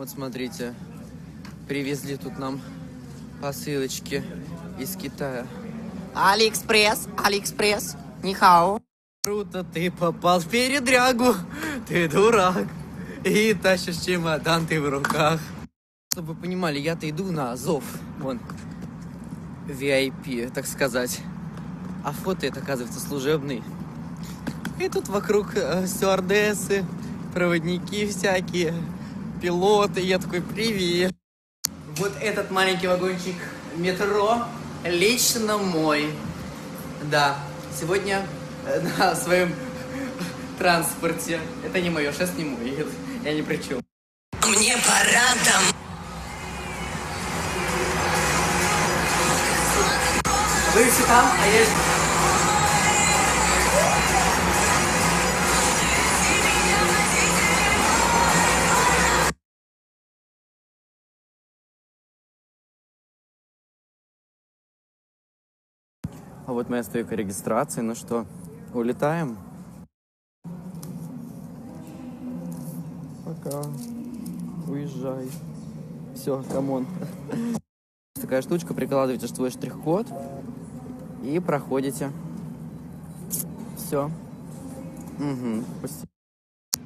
Вот смотрите, привезли тут нам посылочки из Китая. Алиэкспресс, Алиэкспресс, 你好. Круто, ты попал в передрягу, ты дурак. И тащишь чемодан ты в руках. Чтобы вы понимали, я-то иду на Азов, вон, VIP, так сказать. А вход это, оказывается, служебный. И тут вокруг э, стюардессы, проводники всякие, пилоты. Я такой, привет. Вот этот маленький вагончик метро лично мой. Да, сегодня э, на своем транспорте. Это не мое, шест не мой. Я ни при чем. Мне пора домой. Вы все там, а я... А вот моя стойка регистрации. Ну что, улетаем? Пока. Уезжай. Все, come on. Такая штучка, прикладываете свой штрих-код и проходите. Все. Угу.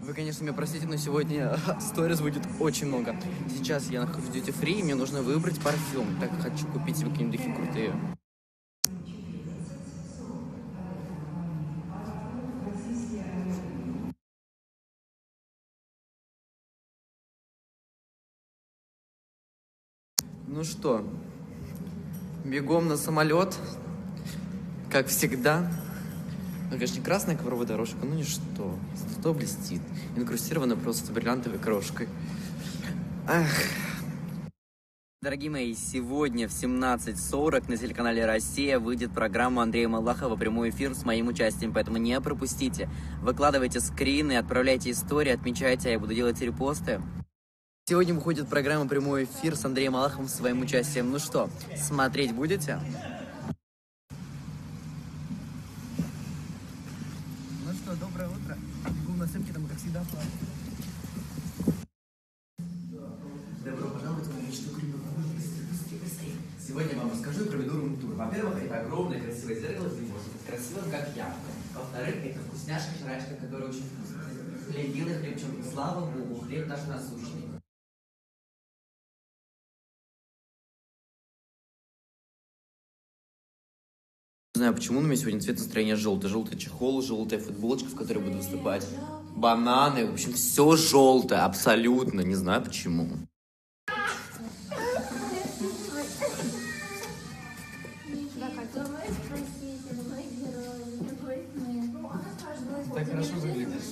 Вы, конечно, меня простите, но сегодня сторис будет очень много. Сейчас я нахожусь в Duty Free, и мне нужно выбрать парфюм. Так хочу купить себе какие-нибудь такие крутые. Ну что, бегом на самолет, как всегда. Ну, конечно, не красная ковровая дорожка, ну ничто, зато блестит. Инкрустирована просто бриллиантовой крошкой. Ах. Дорогие мои, сегодня в 17.40 на телеканале «Россия» выйдет программа Андрея Малахова «Прямой эфир» с моим участием, поэтому не пропустите. Выкладывайте скрины, отправляйте истории, отмечайте, а я буду делать репосты. Сегодня выходит программа «Прямой эфир» с Андреем Малаховым своим участием. Ну что, смотреть будете? Ну что, доброе утро. Бегу на сымке, там, как всегда, Добро пожаловать в мечту Сегодня я вам расскажу и проведу рум-тур. Во-первых, это огромное красивое зеркало, где можно быть красивым, как я. Во-вторых, это вкусняшка, жрачка, которая очень вкусная. Хлеб белый, хлеб черный. Слава Богу, хлеб даже насущный. Не знаю, почему, но у меня сегодня цвет настроения желтый. Желтый чехол, желтая футболочка, в которой буду выступать. Бананы, в общем, все желтое, абсолютно. Не знаю почему. Так хорошо выглядишь.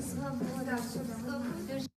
Свобода, все,